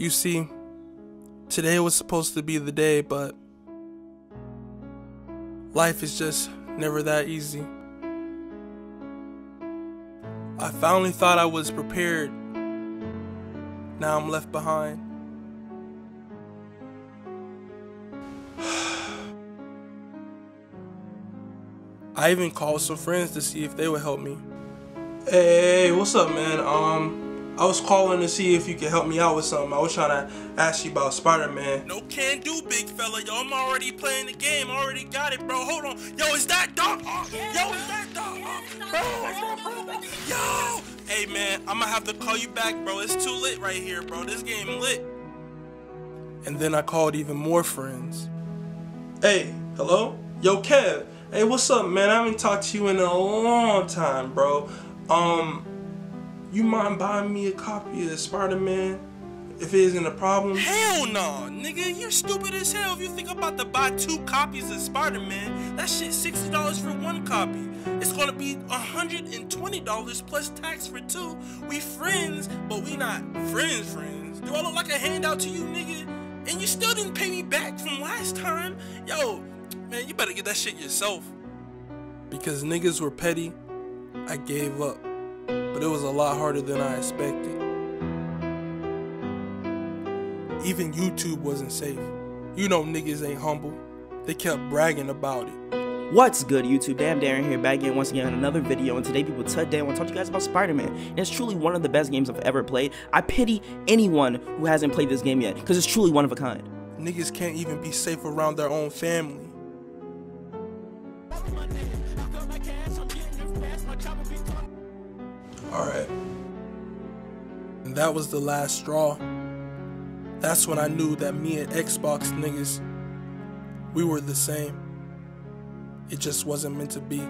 You see, today was supposed to be the day, but life is just never that easy. I finally thought I was prepared. Now I'm left behind. I even called some friends to see if they would help me. Hey, what's up, man? Um, I was calling to see if you could help me out with something. I was trying to ask you about Spider-Man. No can do, big fella. Yo, I'm already playing the game. I already got it, bro. Hold on. Yo, is that dog? Oh, yo, is that dog? Oh, bro, Yo! Hey, man, I'm gonna have to call you back, bro. It's too lit right here, bro. This game lit. And then I called even more friends. Hey, hello? Yo, Kev. Hey, what's up, man? I haven't talked to you in a long time, bro. Um, you mind buying me a copy of Spider-Man? If it isn't a problem? Hell no, nigga. You're stupid as hell if you think I'm about to buy two copies of Spider-Man. That shit $60 for one copy. It's gonna be $120 plus tax for two. We friends, but we not friends friends. Do I look like a handout to you, nigga? And you still didn't pay me back from last time? Yo, Man, you better get that shit yourself. Because niggas were petty, I gave up. But it was a lot harder than I expected. Even YouTube wasn't safe. You know niggas ain't humble. They kept bragging about it. What's good, YouTube? Damn Darryn here, back again once again on another video. And today, people, today I want to talk to you guys about Spider-Man. And it's truly one of the best games I've ever played. I pity anyone who hasn't played this game yet, because it's truly one of a kind. Niggas can't even be safe around their own family. Alright. And that was the last straw. That's when I knew that me and Xbox niggas, we were the same. It just wasn't meant to be.